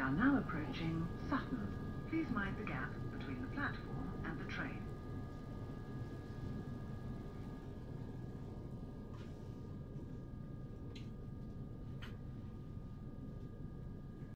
We are now approaching Sutton. Please mind the gap.